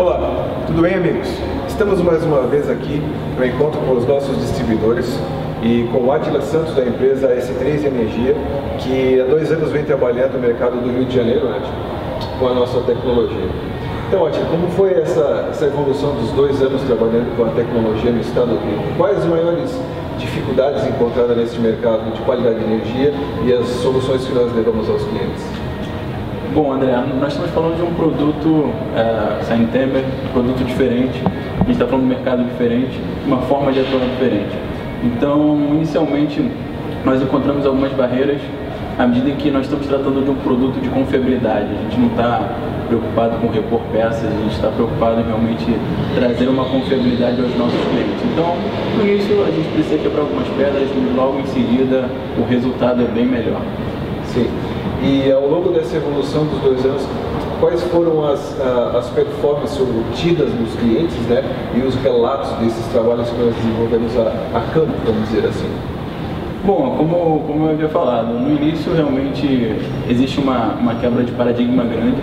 Olá, tudo bem amigos? Estamos mais uma vez aqui no encontro com os nossos distribuidores e com o Atila Santos da empresa S3 Energia, que há dois anos vem trabalhando no mercado do Rio de Janeiro, né, com a nossa tecnologia. Então, Atila, como foi essa, essa evolução dos dois anos trabalhando com a tecnologia no estado do Rio? Quais as maiores dificuldades encontradas nesse mercado de qualidade de energia e as soluções que nós levamos aos clientes? Bom, André, nós estamos falando de um produto, é, Sign Temer, um produto diferente, a gente está falando de um mercado diferente, uma forma de atuar diferente. Então, inicialmente, nós encontramos algumas barreiras à medida que nós estamos tratando de um produto de confiabilidade. A gente não está preocupado com repor peças, a gente está preocupado em realmente trazer uma confiabilidade aos nossos clientes. Então, no início, a gente precisa quebrar algumas pedras e logo em seguida o resultado é bem melhor. Sim. E ao longo dessa evolução dos dois anos, quais foram as, as performances obtidas nos clientes né, e os relatos desses trabalhos que nós desenvolvemos a, a campo, vamos dizer assim? Bom, como, como eu havia falado, no início realmente existe uma, uma quebra de paradigma grande,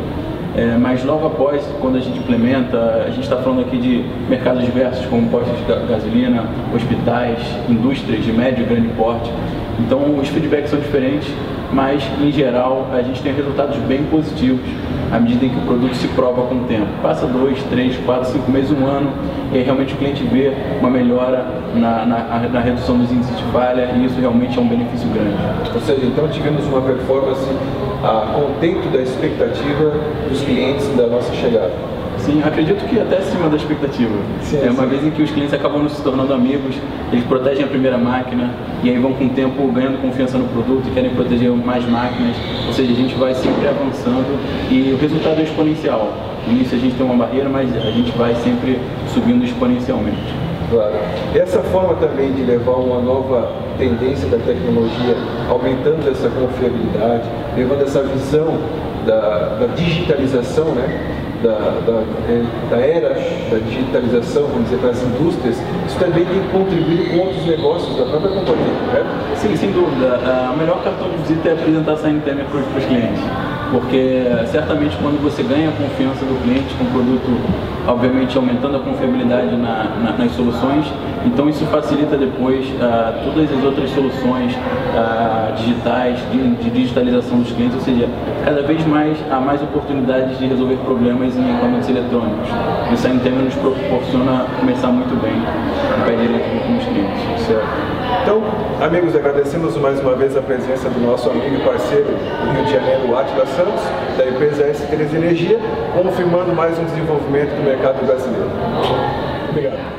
é, mas logo após, quando a gente implementa, a gente está falando aqui de mercados diversos, como postos de gasolina, hospitais, indústrias de médio e grande porte. Então os feedbacks são diferentes mas em geral a gente tem resultados bem positivos à medida em que o produto se prova com o tempo. Passa dois, três, quatro, cinco meses, um ano, e aí realmente o cliente vê uma melhora na, na, na redução dos índices de falha e isso realmente é um benefício grande. Ou seja, então tivemos uma performance a contento da expectativa dos clientes da nossa chegada. Sim, acredito que até acima da expectativa. Sim, é uma sim. vez em que os clientes acabam se tornando amigos, eles protegem a primeira máquina e aí vão com o tempo ganhando confiança no produto e querem proteger mais máquinas. Ou seja, a gente vai sempre avançando e o resultado é exponencial. No início a gente tem uma barreira, mas a gente vai sempre subindo exponencialmente. Claro. Essa forma também de levar uma nova tendência da tecnologia, aumentando essa confiabilidade, levando essa visão da, da digitalização, né? da, da, da, era da digitalização, vamos dizer, para as indústrias, isso também tem contribuído com outros negócios da própria companhia, correto? Sim, sem dúvida. O melhor cartão de visita é apresentar essa NTM para os clientes porque certamente quando você ganha a confiança do cliente com o produto, obviamente aumentando a confiabilidade na, na, nas soluções, então isso facilita depois uh, todas as outras soluções uh, digitais, de, de, digitalização dos clientes, ou seja, cada vez mais há mais oportunidades de resolver problemas em equipamentos eletrônicos. Isso aí nos proporciona começar muito bem no pé direito com os clientes. Certo. Então, amigos, agradecemos mais uma vez a presença do nosso amigo e parceiro de Janeiro, Atila Santos, da empresa S3 Energia, confirmando mais um desenvolvimento do mercado brasileiro. Obrigado.